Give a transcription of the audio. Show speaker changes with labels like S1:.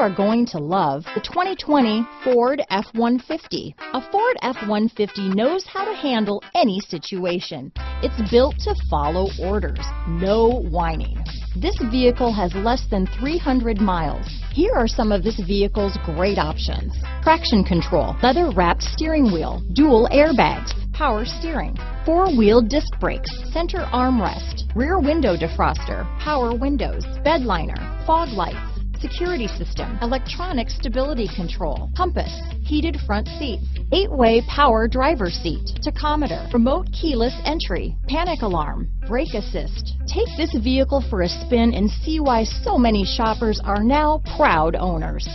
S1: are going to love the 2020 Ford F-150. A Ford F-150 knows how to handle any situation. It's built to follow orders, no whining. This vehicle has less than 300 miles. Here are some of this vehicle's great options. Traction control, leather wrapped steering wheel, dual airbags, power steering, four-wheel disc brakes, center armrest, rear window defroster, power windows, bed liner, fog lights, security system, electronic stability control, compass, heated front seats, eight-way power driver seat, tachometer, remote keyless entry, panic alarm, brake assist. Take this vehicle for a spin and see why so many shoppers are now proud owners.